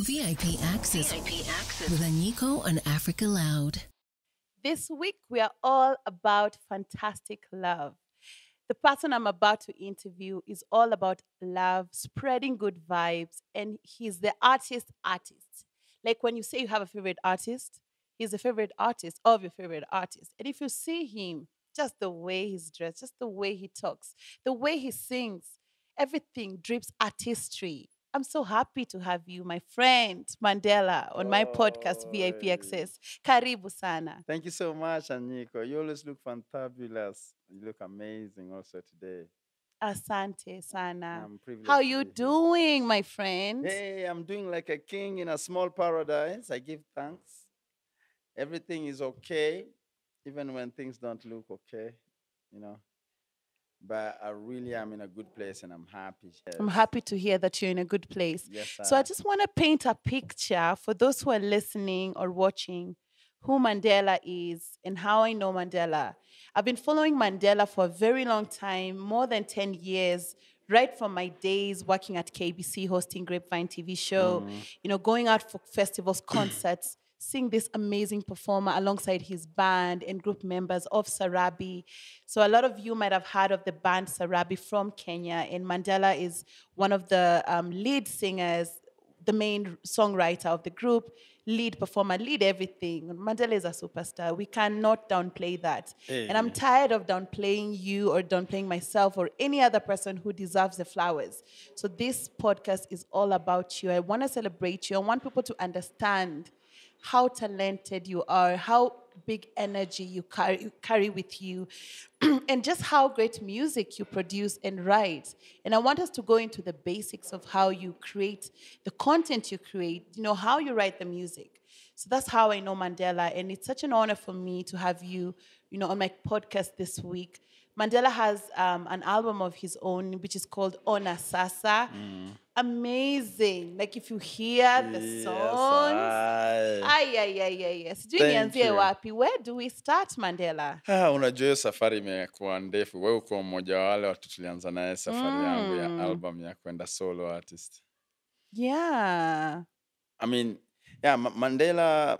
VIP access. VIP access with Anyiko on Africa Loud. This week we are all about fantastic love. The person I'm about to interview is all about love, spreading good vibes, and he's the artist artist. Like when you say you have a favorite artist, he's a favorite artist of your favorite artist. And if you see him, just the way he's dressed, just the way he talks, the way he sings, everything drips artistry. I'm so happy to have you, my friend Mandela, on my podcast, VIP Oi. Oh. Access. Karibu sana. Thank you so much, Anyiko. You always look fantabulous. You look amazing also today. Asante sana. I'm privileged. How you doing, my friend? Hey, I'm doing like a king in a small paradise. I give thanks. Everything is okay, even when things don't look okay, you know. But I really am in a good place and I'm happy. I'm happy to hear that you're in a good place. Yes, So I I- just want to paint a picture for those who are listening or watching who Mandela is and how I know Mandela. I've been following Mandela for a very long time, more than 10 years, right from my days working at KBC hosting Grapevine TV show, mm-hmm. you know, going out for festivals, concerts, seeing this amazing performer alongside his band and group members of Sarabi. So a lot of you might have heard of the band Sarabi from Kenya, and Mandela is one of the um, lead singers, the main songwriter of the group, lead performer, lead everything. Mandela is a superstar. We cannot downplay that. And I'm tired of downplaying you or downplaying myself or any other person who deserves the flowers. So this podcast is all about you. I want to celebrate you. I want people to understand how talented you are, how big energy you carry, you carry with you, and just how great music you produce and write. And I want us to go into the basics of how you create the content you create, you know, how you write the music. So that's how I know Mandela. And it's such an honor for me to have you, you know, on my podcast this week. Mandela has um, an album of his own, which is called Ona Sasa. Amazing. Like if you hear the Yes, songs. Ay. Sijui nianzie wapi. Where do we start, Mandela? Ah, unajua hiyo safari imekuwa ndefu. we uko mmoja wa wale watu tulianza naye safari yangu Mm. ya album ya kwenda solo artist. Yeah. I mean, yeah, Mandela,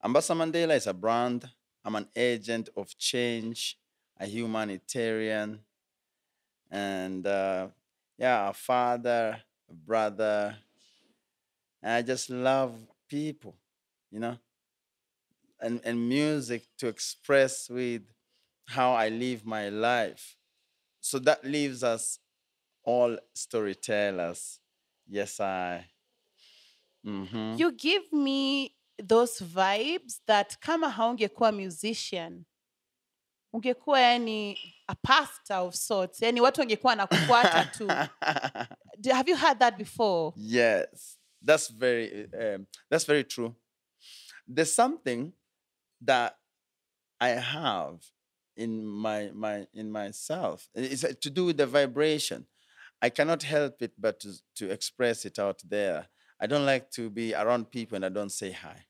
Ambassador Mandela is a brand. I'm an agent of change, a humanitarian, and uh, yeah, a father, brother. I just love people, you know, and, and music to express with how I live my life. So that leaves us all storytellers. Yes, I. Mhm. You give me those vibes that kama haungekuwa musician, ungekuwa yani a pastor of sorts. Yani watu wangekuwa nakufuata tu. Have you heard that before? yes, that's very um, that's very true. There's something that I have in my my in myself. It's to do with the vibration. I cannot help it but to, to express it out there. I don't like to be around people and I don't say hi.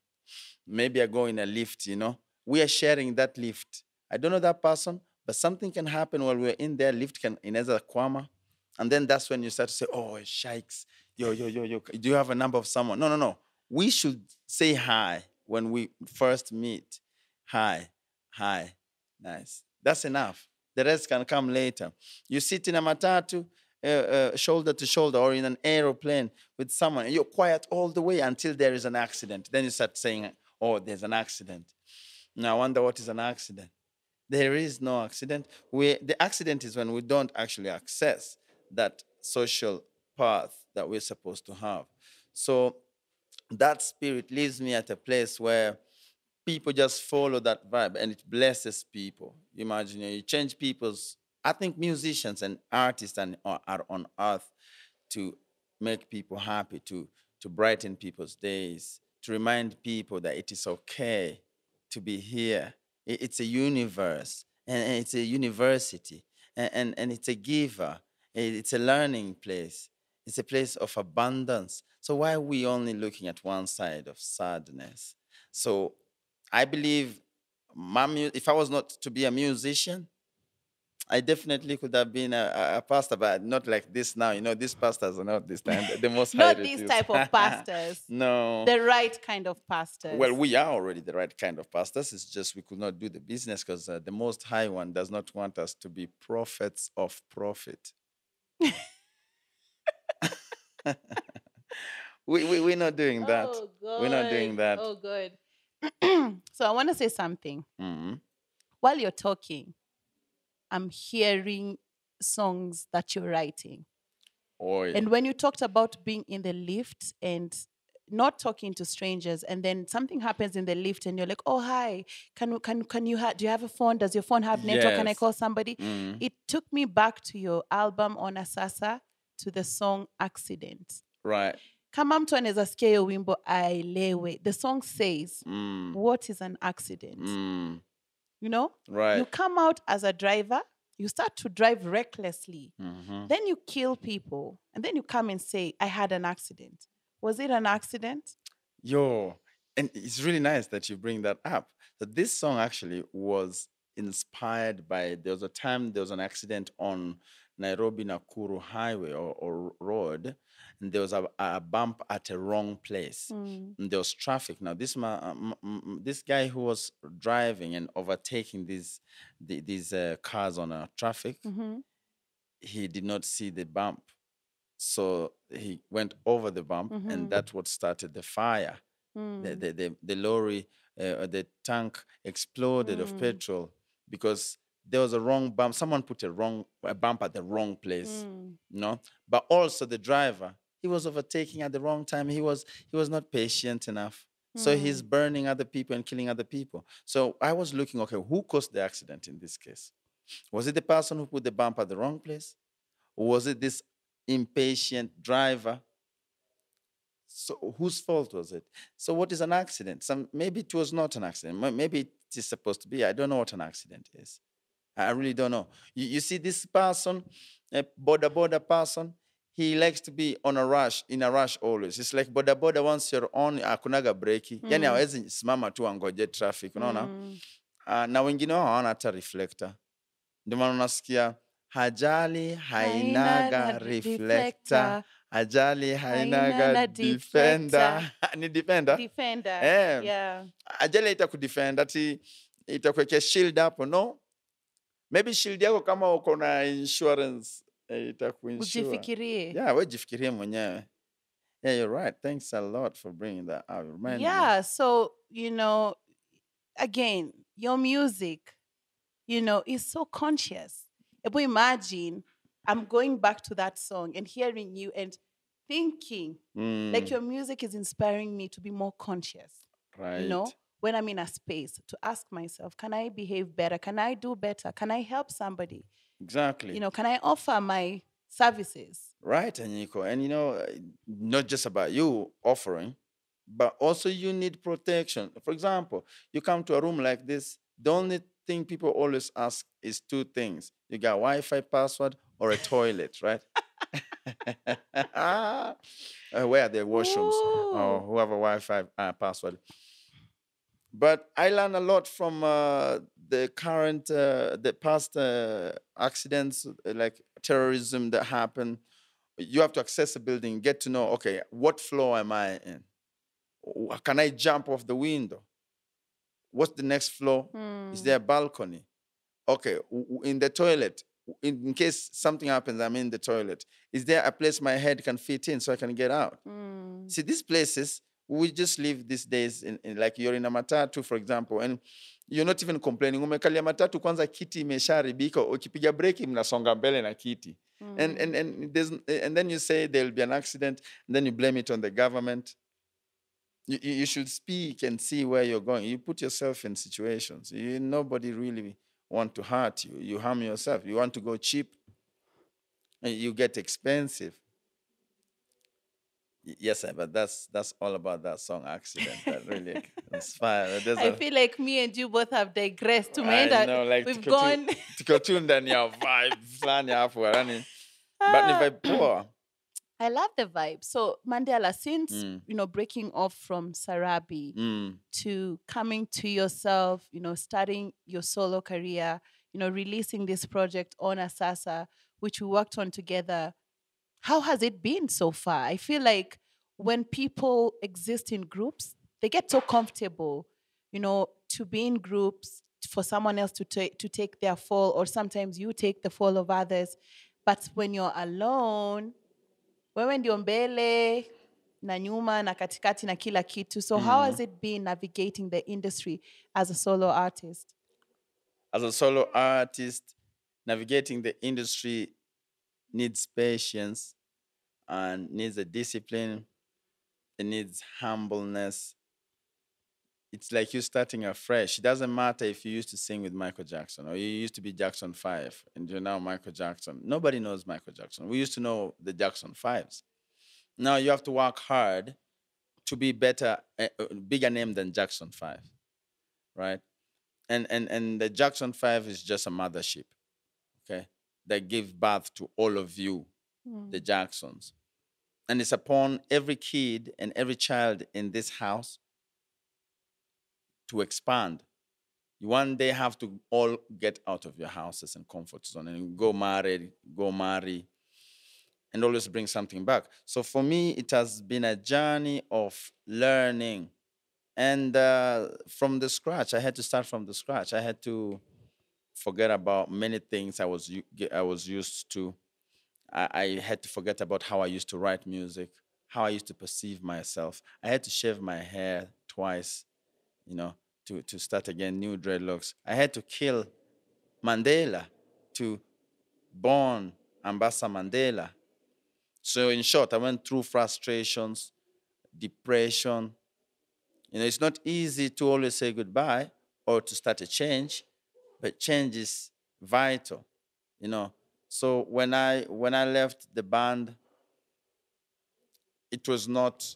Maybe I go in a lift, you know. We are sharing that lift. I don't know that person, but something can happen while we're in there. Lift can inaweza kwama. And then that's when you start to say, oh, shikes, yo, yo, yo, yo. Do you have a number of someone? No, no, no. We should say hi when we first meet. Hi, hi, nice. That's enough. The rest can come later. You sit in a matatu, uh, uh, shoulder to shoulder, or in an aeroplane with someone, and you're quiet all the way until there is an accident. Then you start saying, oh, there's an accident. Now I wonder what is an accident. There is no accident. We, the accident is when we don't actually access that social path that we're supposed to have. So that spirit leaves me at a place where people just follow that vibe and it blesses people. Imagine you change people's. I think musicians and artists and, are, are on earth to make people happy, to to brighten people's days, to remind people that it is okay to be here. It's a universe and, and it's a university and, and, and it's a giver. It's a learning place. It's a place of abundance. So why are we only looking at one side of sadness? So I believe my mu- if I was not to be a musician, I definitely could have been a, a- pastor, but not like this now. You know, these pastors are not this time. The most Not these type of pastors. no. The right kind of pastors. Well, we are already the right kind of pastors. It's just we could not do the business because uh, the Most High One does not want us to be prophets of profit. we, we, we're not doing that. Oh, We're not doing that. Oh, good. so I want to say something. Mhm. While you're talking, I'm hearing songs that you're writing. Oh, yeah. And when you talked about being in the lift and not talking to strangers, and then something happens in the lift, and you're like, "Oh, hi, can can can you have? Do you have a phone? Does your phone have network? Can I call somebody?" Mhm. It took me back to your album Ona Sasa to the song "Accident." Right. Kama mtu anaweza sikia hiyo wimbo aelewe. The song says, Mm. "What is an accident?" Mm. You know, Right. you come out as a driver, you start to drive recklessly. Mhm. Then you kill people, and then you come and say, I had an accident. Was it an accident? Yo, and it's really nice that you bring that up. So this song actually was inspired by there was a time there was an accident on Nairobi Nakuru highway or, or road, and there was a, a bump at a wrong place. Mm. And there was traffic. Now this ma, uh, this guy who was driving and overtaking these the, these uh, cars on a traffic, Mhm. he did not see the bump, so he went over the bump, Mhm. and that's what started the fire the, Mm. the, the, the lorry, uh, the tank exploded of Mm. petrol because there was a wrong bump. Someone put a wrong a bump at the wrong place, Mm. you know. But also the driver, he was overtaking at the wrong time. He was he was not patient enough. So he's hmm. burning other people and killing other people. So I was looking, okay, who caused the accident in this case? Was it the person who put the bump at the wrong place? Or was it this impatient driver so whose fault was it? So what is an accident? Some maybe it was not an accident. Maybe it is supposed to be. I don't know what an accident is. I I really don't know. You, you see this person, a boda boda person, he likes to be on a rush, in a rush always. It's like boda boda once you're on akunaga breki. Yani hawezi simama tu angoje traffic, unaona? Mm. Uh, na wengine wao hawana hata reflector. Ndio maana unasikia hajali hainaga Haina reflector. Ajali hainaga defender. Ni defender? Defender. Eh. Yeah. Ajali itakudefend ati itakuwekea shield hapo no? Maybe shield yako kama uko na insurance itakuinsure. Ujifikirie. Yeah, we jifikirie mwenyewe. Yeah, you're right. Thanks a lot for bringing that out. Remind me. Yeah. So, you know, again, your music, you know, is so conscious. If we imagine, I'm going back to that song and hearing you and thinking, like Mm, your music is inspiring me to be more conscious. right. You know, when I'm in a space to ask myself, can I behave better? Can I do better? Can I help somebody? Exactly. You know, can I offer my services? Right, Anyiko. And you know, uh, not just about you offering, but also you need protection. For example, you come to a room like this, the only thing people always ask is two things you got Wi Fi password or a toilet, right? uh, where are the washrooms? Or Ooh. who have a Wi Fi uh, password. But I learned a lot from uh, the current, uh, the past uh, accidents, like terrorism that happened. You have to access a building, get to know, okay, what floor am I in? Can I jump off the window? What's the next floor? Is there a balcony? Okay, in the toilet, in, in case something happens, I'm in the toilet. Is there a place my head can fit in so I can get out? Mm. See, these places, we just live these days, in, in- like you're in a matatu, for example, and you're not even complaining. Umekalia matatu kwanza kiti imeshaharibika, ukipiga breki mnasonga mbele na kiti. And, mm. and, and, there's, and then you say there'll be an accident, and then you blame it on the government. You, you should speak and see where you're going. You put yourself in situations. You, nobody really want to hurt you. You harm yourself. You want to go cheap, and you get expensive. Yes, sir, but that's that's all about that song accident. That really inspired. There's I a- feel like me and you both have digressed. I Tumeenda, know, like we've gone. tuko tu ndani ya vibe hapo yani. But ni vibe poa. I love the vibe. So Mandela, since Mm. you know breaking off from Sarabi Mm, to coming to yourself, you know, starting your solo career, you know, releasing this project Ona Sasa, which we worked on together. How has it been so far? I feel like when people exist in groups, they get so comfortable, you know, to be in groups for someone else to take to take their fall, or sometimes you take the fall of others. But when you're alone, wewe ndio mbele na nyuma na katikati na kila kitu. So how mm. has it been navigating the industry as a solo artist? As a solo artist, navigating the industry needs patience and needs a discipline. It needs humbleness. It's like you starting afresh. It doesn't matter if you used to sing with Michael Jackson or you used to be Jackson 5 and you're now Michael Jackson. Nobody knows Michael Jackson. We used to know the Jackson 5s. Now you have to work hard to be better, a a bigger name than Jackson 5, right? And, and, and the Jackson 5 is just a mothership, okay, that gave birth to all of you, the Jacksons. And it's upon every kid and every child in this house to expand. You one day have to all get out of your houses and comfort zone and go marry, go marry, and always bring something back. So for me, it has been a journey of learning. And uh, from the scratch, I had to start from the scratch. I had to forget about many things I was I was used to. I, I had to forget about how I used to write music, how I used to perceive myself. I had to shave my hair twice, you know, to, to start again, new dreadlocks. I had to kill Mandela to born Ambassador Mandela. So in short, I went through frustrations, depression. You know, it's not easy to always say goodbye or to start a change, but change is vital. You know, so when I when I left the band, it was not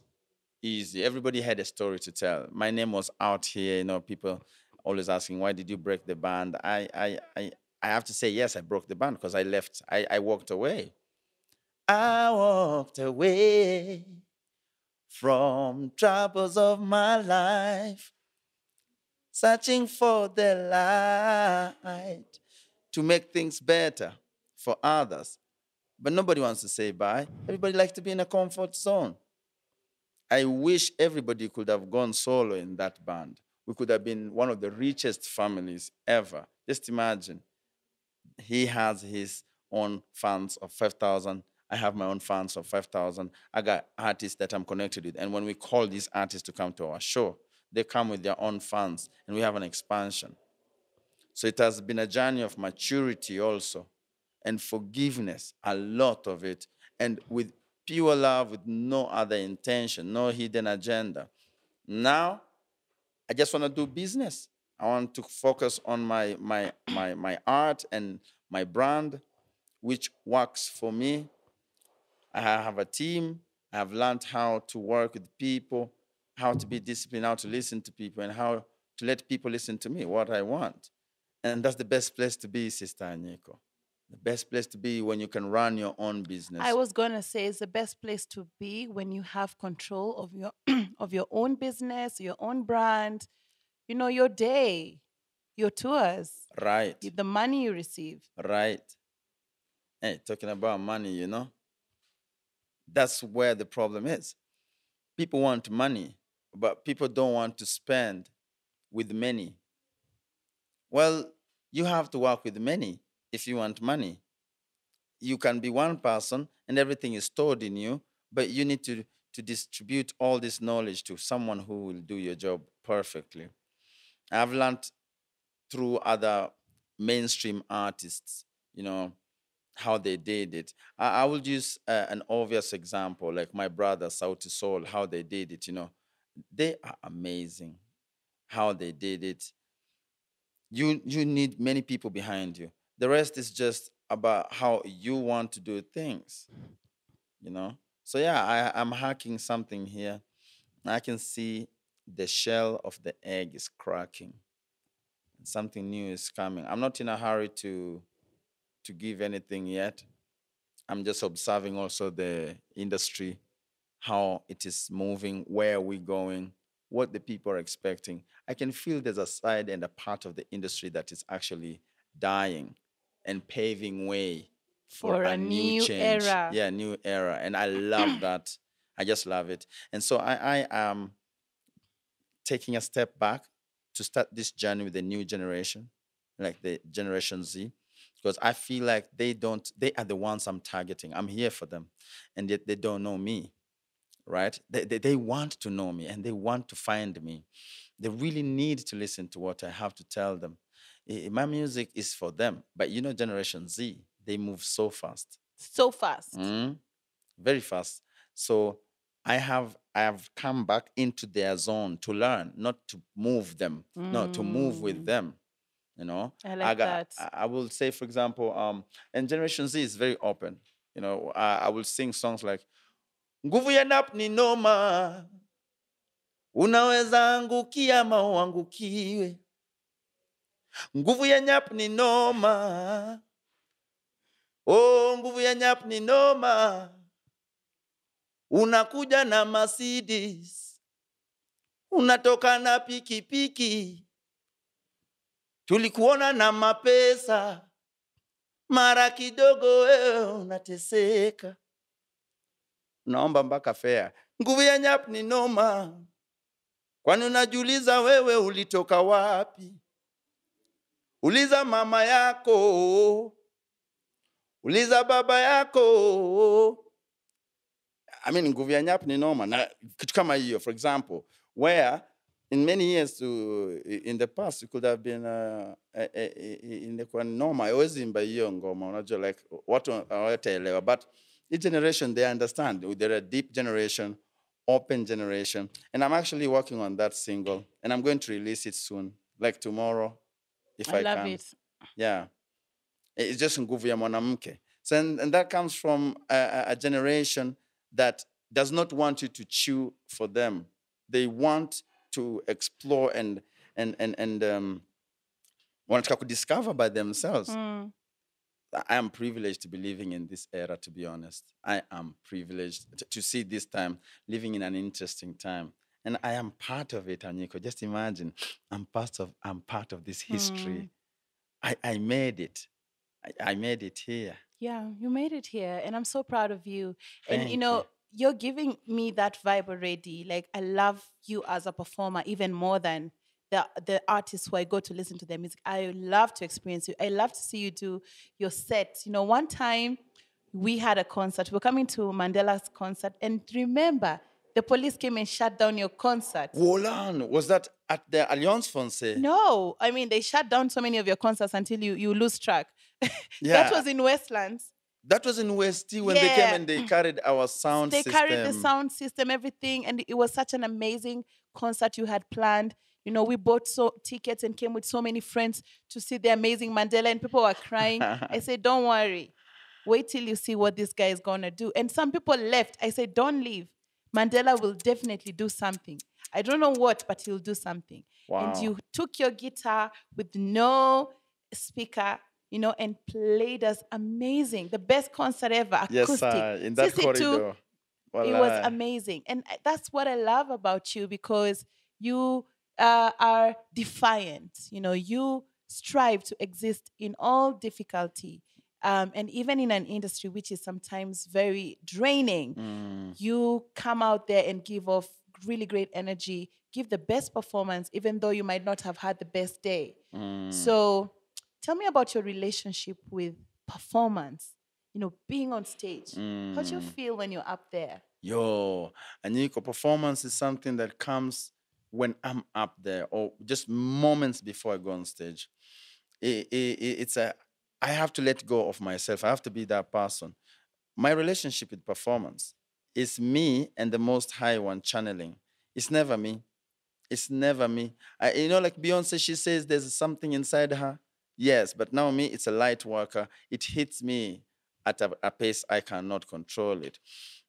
easy. Everybody had a story to tell. My name was out here. You know, people always asking, "Why did you break the band?" I I I, I have to say yes, I broke the band because I left. I, I walked away. I walked away from troubles of my life, searching for the light to make things better for others. But nobody wants to say bye. Everybody likes to be in a comfort zone. I wish everybody could have gone solo in that band. We could have been one of the richest families ever. Just imagine. He has his own fans of 5,000. I have my own fans of 5,000. I got artists that I'm connected with. And when we call these artists to come to our show, they come with their own funds, and we have an expansion. So it has been a journey of maturity also and forgiveness, a lot of it, and with pure love, with no other intention, no hidden agenda. Now, I just want to do business. I want to focus on my my my my art and my brand, which works for me. I have a team. I have learned how to work with people, how to be disciplined, how to listen to people, and how to let people listen to me, what I want. And that's the best place to be, Sister Anyiko. The best place to be when you can run your own business. I was gonna say it's the best place to be when you have control of your of your own business, your own brand, you know, your day, your tours, right, the money you receive. right. Hey, talking about money, you know, that's where the problem is. People want money, but people don't want to spend with many. Well, you have to work with many if you want money. You can be one person and everything is stored in you, but you need to, to distribute all this knowledge to someone who will do your job perfectly. I've learned through other mainstream artists, you know, how they did it. I, I will use uh, an obvious example, like my brother Sauti Sol, how they did it. You know, they are amazing, how they did it. You you need many people behind you. The rest is just about how you want to do things. You know. So yeah, I, I'm hacking something here. I can see the shell of the egg is cracking. Something new is coming. I'm not in a hurry to to give anything yet. I'm just observing also the industry, how it is moving, where we're going, what the people are expecting. I can feel there's a side and a part of the industry that is actually dying and paving way For a new era. Yeah, new era. And I love that. I just love it. And so I, I am taking a step back to start this journey with the new generation, like the Generation Z, because I feel like they don't, they are the ones I'm targeting. I'm here for them, and yet they don't know me, right? They, they, they want to know me and they want to find me. They really need to listen to what I have to tell them. My music is for them, but you know, Generation Z, they move so fast. So fast. Mm, very fast. So I have I have come back into their zone to learn, not to move them, no, to move with them. You know, Mm. I like that. I, I will say, for example, um, and Generation Z is very open. You know, I, I will sing songs like nguvu ya nap ni noma, unaweza angukia ama uangukiwe. Nguvu ya nyap ni noma, oh, nguvu ya nyap ni noma. Unakuja na Mercedes, unatoka na pikipiki, tulikuona na mapesa, mara kidogo wewe unateseka, unaomba mpaka fea. Nguvu ya nyap ni noma, kwani unajiuliza wewe ulitoka wapi? Uliza mama yako, uliza baba yako. I mean, nguvu ya nyap ni noma. Na kitu kama hiyo, for example, where in many years to, in the past it could have been uh, eh, eh, eh, ingekuwa ni noma. Haiwezi imba hiyo ngoma, unajua like watu hawataelewa. But this generation they understand. They're a deep generation, open generation, and I'm actually working on that single, and I'm going to release it soon, like tomorrow, if I, I love can. it. Yeah. It's just nguvu ya mwanamke. So, and, and that comes from a, a- generation that does not want you to chew for them. They want to explore and and and and um, wanataka kudiscover by themselves. Mm. I am privileged to be living in this era, to be honest. I am privileged t- to see this time, living in an interesting time. And I am part of it, Anyiko. Just imagine, I'm part of, I'm part of this history. Hmm. I, I made it. I, I made it here. Yeah, you made it here, and I'm so proud of you. and you know, you. you're giving me that vibe already. Like I love you as a performer even more than the the artists who I go to listen to their music. I love to experience you. I love to see you do your set. You know, one time we had a concert. We're coming to Mandela's concert, and remember, the police came and shut down your concert. Wolan, was that at the Alliance Francaise? No, I mean they shut down so many of your concerts until you you lose track. Yeah. that was in Westlands. That was in West when they came and they carried our sound they system. carried the sound system, everything, and it was such an amazing concert you had planned. You know, we bought so tickets and came with so many friends to see the amazing Mandela, and people were crying. I said, "Don't worry, wait till you see what this guy is gonna do." And some people left. I said, "Don't leave. Mandela will definitely do something. I don't know what, but he'll do something." And you took your guitar with no speaker. You know, and played us amazing, the best concert ever, acoustic. Yes, sir. In that CC2 corridor. it was amazing and uh, that's what i love about you because you uh, are defiant you know you strive to exist in all difficulty um, and even in an industry which is sometimes very draining Mm. you come out there and give off really great energy give the best performance even though you might not have had the best day Mm. so tell me about your relationship with performance you know being on stage how do you Mm. feel when you're up there Yo, Anyiko, performance is something that comes when I'm up there or just moments before I go on stage. I- I- I- it's a, I have to let go of myself. I have to be that person. My relationship with performance is me and the Most High One channeling. It's never me. It's never me. I, you know, like Beyonce, she says there's something inside her. Yes, but now me, it's a light worker. It hits me at a, a pace I cannot control it.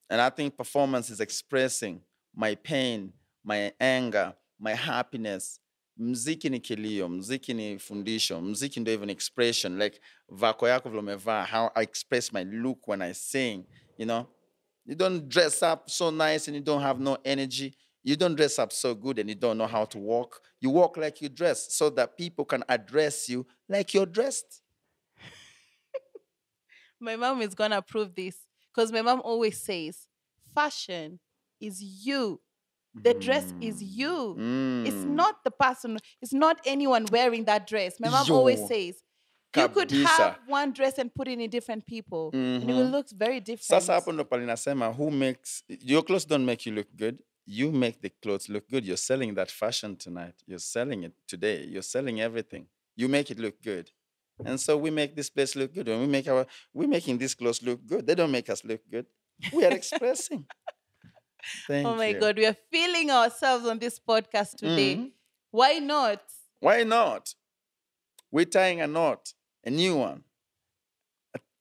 And I think performance is expressing my pain, my anger, my happiness. Mziki ni kilio, mziki ni fundisho, mziki ndio even expression. Like vako yako how I express my look when I sing, you know. You don't dress up so nice and you don't have no energy. You don't dress up so good and you don't know how to walk. You walk like you dress so that people can address you like you're dressed. my mom is gonna approve this because my mom always says, "Fashion is you. The dress is you. It's Mm. not the person. It's not anyone wearing that dress." My mom always says, "You could have one dress and put it in different people, and it will Mhm. look very different." Sasa hapo ndo pale nasema who makes your clothes don't make you look good. You make the clothes look good. You're selling that fashion tonight. You're selling it today. You're selling everything. You make it look good. And so we make this place look good. When we make our we're making these clothes look good. They don't make us look good. We are expressing. Thank oh my you. God, we are feeling ourselves on this podcast today. Mhm. Why not? Why not? We're tying a knot, a new one.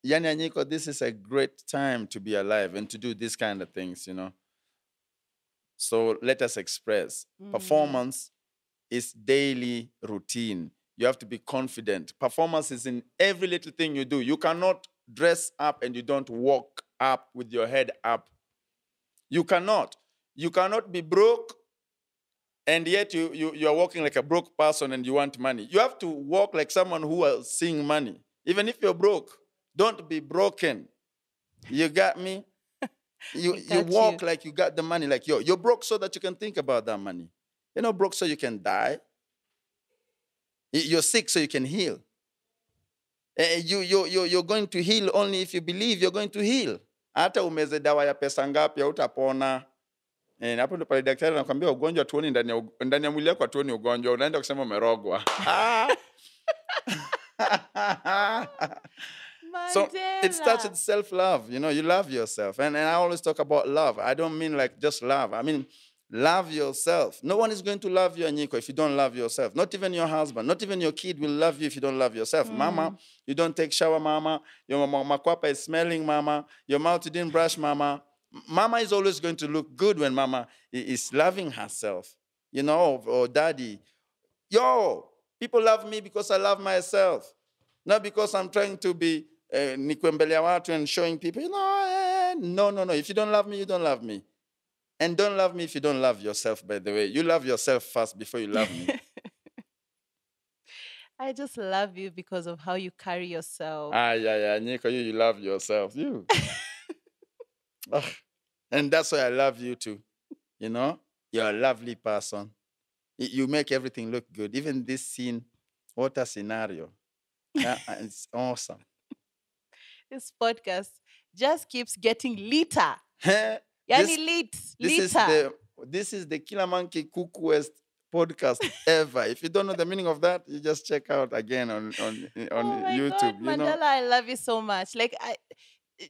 Yani Anyiko, this is a great time to be alive and to do these kind of things, you know. So let us express. Performance is daily routine. You have to be confident. Performance is in every little thing you do. You cannot dress up and you don't walk up with your head up. You cannot. You cannot be broke and yet you, you you're walking like a broke person and you want money. You have to walk like someone who is seeing money. Even if you're broke, don't be broken. You got me? You you walk you. like you got the money, like yo, you're broke so that you can think about that money. You're not broke so you can die. You're sick so you can heal. Eh, You, you, you, you're going to heal only if you believe you're going to heal. Hata umeze dawa ya pesa ngapi hautapona. Eh, hapo ndo pale daktari anakwambia ugonjwa tuoni ndani ya, ndani ya mwili wako hatuoni ugonjwa, unaenda kusema umerogwa. so it starts with self love. You know, you love yourself. And, and I always talk about love. I don't mean like just love. I mean, love yourself. No one is going to love you, Anyiko, if you don't love yourself. Not even your husband, not even your kid will love you if you don't love yourself. Mama, you don't take shower, mama. Your mama makwapa is smelling, mama. Your mouth you didn't brush, mama. Mama is always going to look good when mama is loving herself. You know, or, daddy. Yo, people love me because I love myself. Not because I'm trying to be uh, niko mbele ya watu and showing people, you know, eh, no, no, no. If you don't love me, you don't love me. And don't love me if you don't love yourself, by the way. You love yourself first before you love me. I just love you because of how you carry yourself. ah, yeah, yeah. Nico, you, you love yourself. You. Ugh. and that's why I love you too. You know, you're a lovely person. You make everything look good. Even this scene, what a scenario. Yeah, it's awesome. this podcast just keeps getting litter. This- Yani lit, This is the this is the Killer Monkey Cook West podcast ever. If you don't know the meaning of that, you just check out again on on on oh my YouTube. God, you Mandela, know, I love you so much. Like I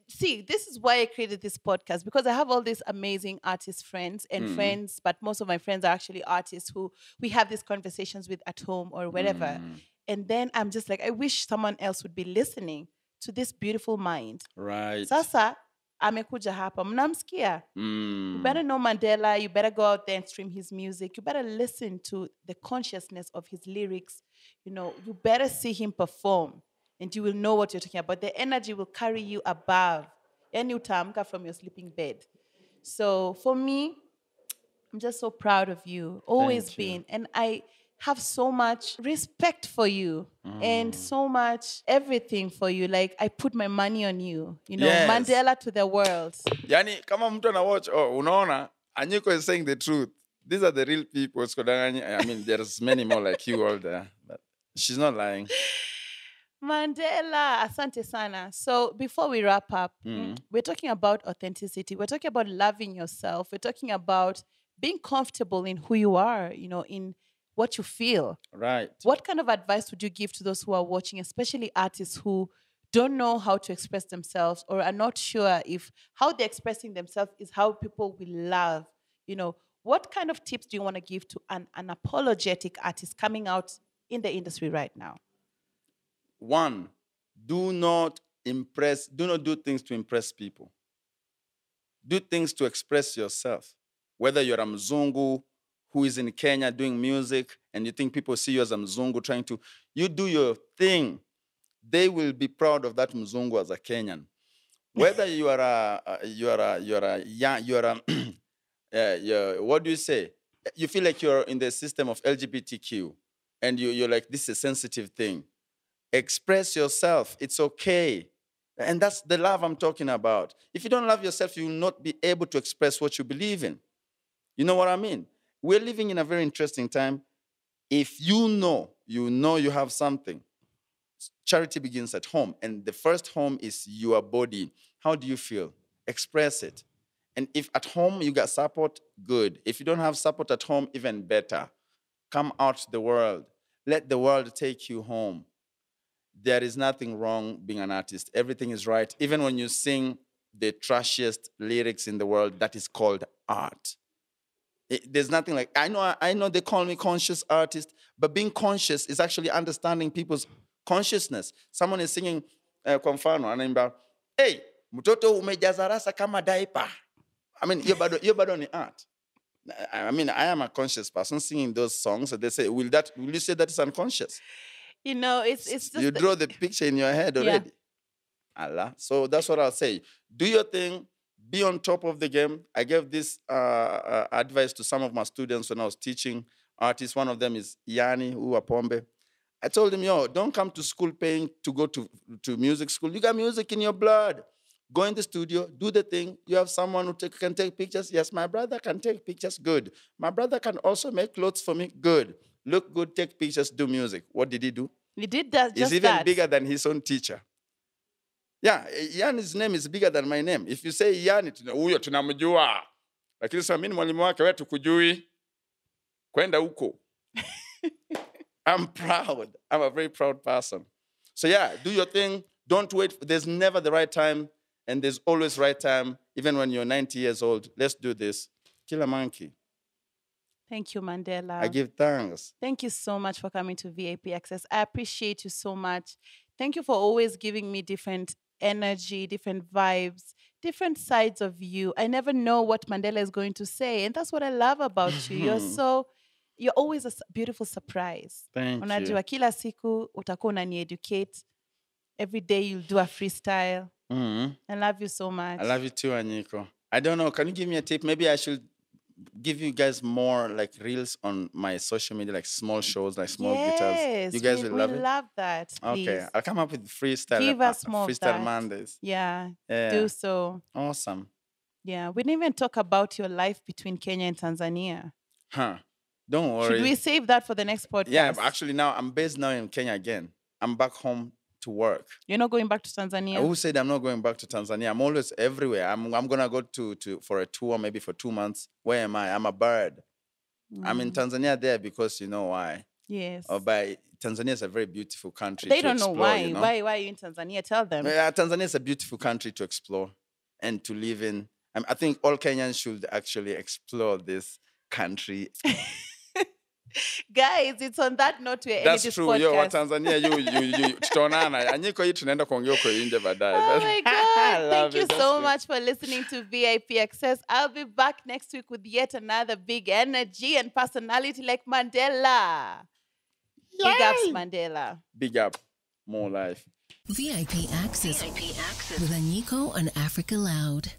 see, this is why I created this podcast because I have all these amazing artist friends and Mm. friends, but most of my friends are actually artists who we have these conversations with at home or wherever. Mm, And then I'm just like, I wish someone else would be listening to this beautiful mind. right. Sasa amekuja hapa, mnamsikia. You Mm, better know Mandela. You better go out there and stream his music. You better listen to the consciousness of his lyrics. You know, you better see him perform, and you will know what you're talking about. The energy will carry you above any utamka from your sleeping bed. So for me, I'm just so proud of you. Always you. been, and I have so much respect for you Mm. and so much everything for you. Like I put my money on you. You know, Yes. Mandela to the world. yani kama mtu ana watch oh, unaona Anyiko is saying the truth. These are the real people. I mean, there's many more like you all there. But she's not lying. Mandela, asante sana. So before we wrap up, mm, Mhm. we're talking about authenticity. We're talking about loving yourself. We're talking about being comfortable in who you are, you know, in what you feel. Right. What kind of advice would you give to those who are watching, especially artists who don't know how to express themselves or are not sure if how they're expressing themselves is how people will love? You know, what kind of tips do you want to give to an, an apologetic artist coming out in the industry right now? One, do not impress, do not do things to impress people. Do things to express yourself. Whether you're a Mzungu who is in Kenya doing music and you think people see you as a Mzungu trying to, you do your thing. They will be proud of that Mzungu as a Kenyan. Whether you are a, you are a, you are a, yeah, you are a, uh, you're, what do you say? You feel like you're in the system of LGBTQ and you, you're like, this is a sensitive thing express yourself. It's okay. And that's the love I'm talking about. If you don't love yourself, you will not be able to express what you believe in. You know what I mean? We're living in a very interesting time. If you know, you know you have something, charity begins at home. And the first home is your body. How do you feel? Express it. And if at home you got support, good. If you don't have support at home, even better. Come out to the world. Let the world take you home. There is nothing wrong being an artist. Everything is right. Even when you sing the trashiest lyrics in the world, that is called art. There's nothing like I know. I know they call me conscious artist, but being conscious is actually understanding people's consciousness. Someone is singing uh, kwa mfano anaimba, hey, mtoto umejaza rasa kama diaper. I mean, you're you're hiyo on the art. I mean, I am a conscious person singing those songs. So they say, will that will you say that is unconscious? You know, it's it's just you draw the picture in your head Yeah. already. Allah. So that's what I'll say. Do your thing. Be on top of the game. I gave this uh, uh, advice to some of my students when I was teaching artists. One of them is Yanni Uwapombe. I told him, yo, don't come to school paying to go to, to music school. You got music in your blood. Go in the studio, do the thing. You have someone who take, can take pictures. Yes, my brother can take pictures. Good. My brother can also make clothes for me. Good. Look good, take pictures, do music. What did he do? He did that just He's even that. bigger than his own teacher. Yeah, Yanni's name is bigger than my name. If you say Yanni, tuna- huyo tunamjua. Lakini sasa mimi mwalimu wake, wewe tukujui. Kwenda huko. I'm proud. I'm a very proud person. So yeah, do your thing. Don't wait. There's never the right time, and there's always right time, even when you're 90 years old. Let's do this. Kill a monkey. Thank you, Mandela. I give thanks. Thank you so much for coming to VIP Access. I appreciate you so much. Thank you for always giving me different energy, different vibes, different sides of you. I never know what Mandela is going to say. And that's what I love about you. You're so, you're always a beautiful surprise. Thank you. Unajua kila siku utakuwa unani educate. Every day you'll do a freestyle. Mhm. I love you so much. I love you too, Anyiko. I don't know. Can you give me a tip? Maybe I should give you guys more like reels on my social media, like small shows, like small guitars. You guys we, will love it. we it. love that. Please. Okay, I'll come up with freestyle. Give uh, us more freestyle. Mondays. Yeah, Yeah, do so. awesome. Yeah, we didn't even talk about your life between Kenya and Tanzania. Huh? Don't worry. Should we save that for the next podcast? yeah, actually now I'm based now in Kenya again. I'm back home to work. You're not going back to Tanzania? Who said I'm not going back to Tanzania? I'm always everywhere. I'm I'm gonna go to to for a tour maybe for two months. Where am I? I'm a bird. I'm in Mm, Tanzania there because you know why. Yes. Or by Tanzania is a very beautiful country. they to don't know why. you know? Why? Why are you in Tanzania? Tell them. Yeah, Tanzania is a beautiful country to explore and to live in. I think all Kenyans should actually explore this country. Guys, it's on that note we're ending That's this true. podcast. Yo, wa Tanzania, you, you, you, tutaonana. Anyiko hii tunaenda kuongea huko nje baadaye. Oh my God. Thank you it. That's so good. much for listening to VIP Access. I'll be back next week with yet another big energy and personality like Mandela. Big ups, Mandela. Big up. More life. VIP Access VIP Access. with Anyiko and Africa Loud.